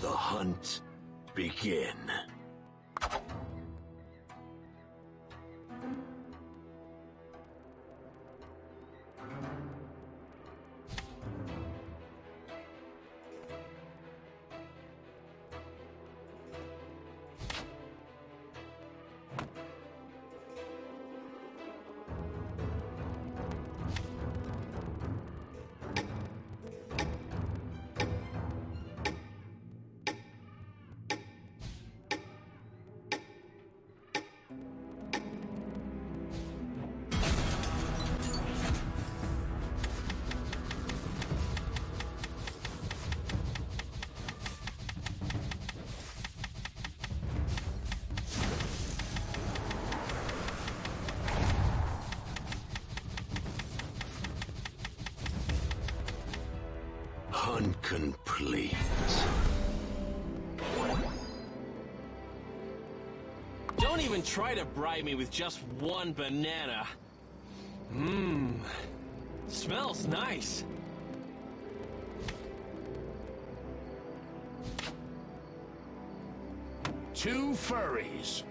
The hunt begin. Hunt complete. Don't even try to bribe me with just one banana. Mmm. Smells nice. Two furries.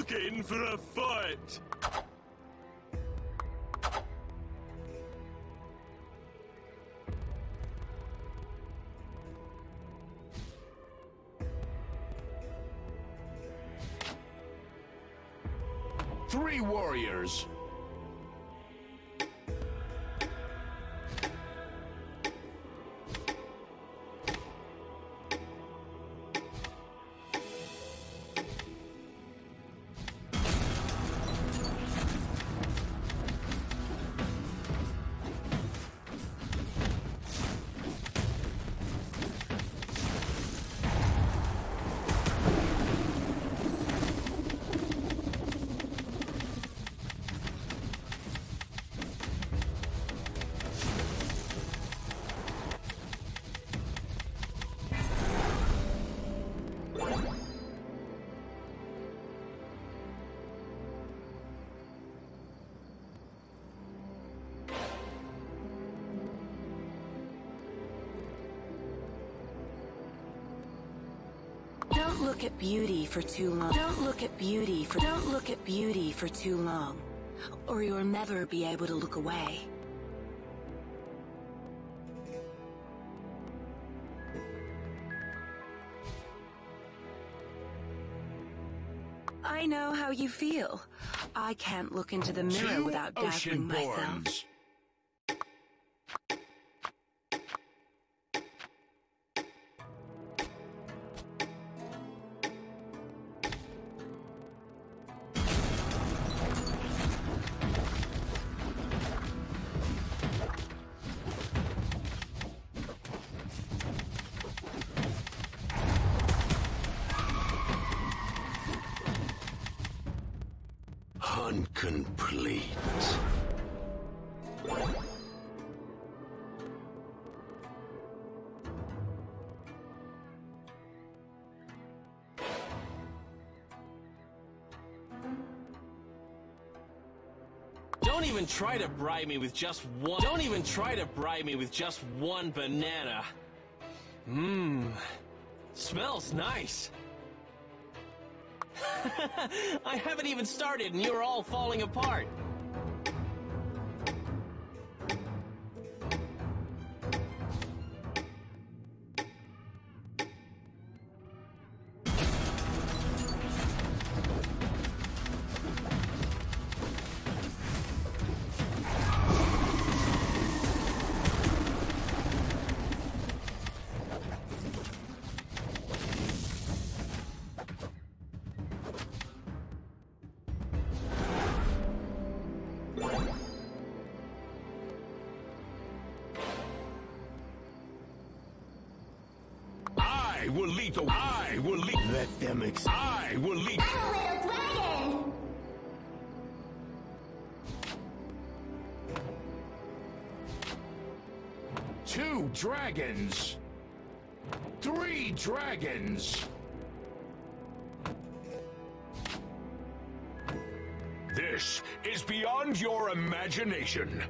Looking for a fight. Three warriors. Look at beauty for too long. Don't look at beauty for don't look at beauty for too long. Or you'll never be able to look away. I know how you feel. I can't look into the mirror Two without dazzling myself. Complete. Don't even try to bribe me with just one. Don't even try to bribe me with just one banana. Mmm. Smells nice. I haven't even started and you're all falling apart. Will lead the way I will lead. Let them ex. I will lead. I'm a little dragon! Two dragons. Three dragons. This is beyond your imagination.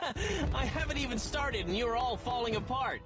I haven't even started and you're all falling apart.